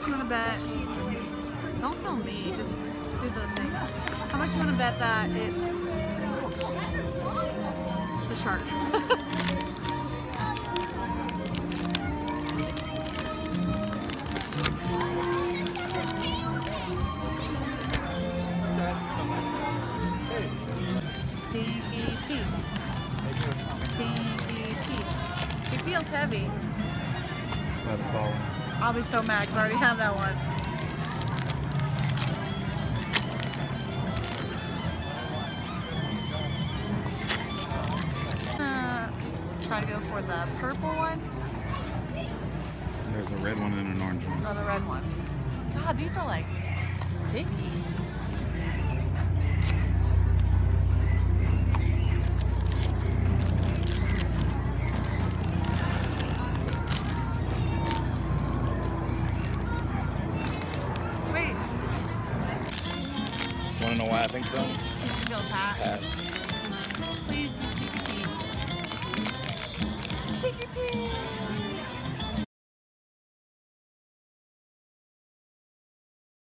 much you want to bet? Don't film me, just do the thing. How much you want to bet that it's the shark? Stinky Pete. Stinky Pete. He feels heavy. That's all. I'll be so mad 'cause I already have that one. Uh, try to go for the purple one There's a red one and an orange one. the red one. God, these are like sticky. Want to know why I think so? it feels hot. Pat.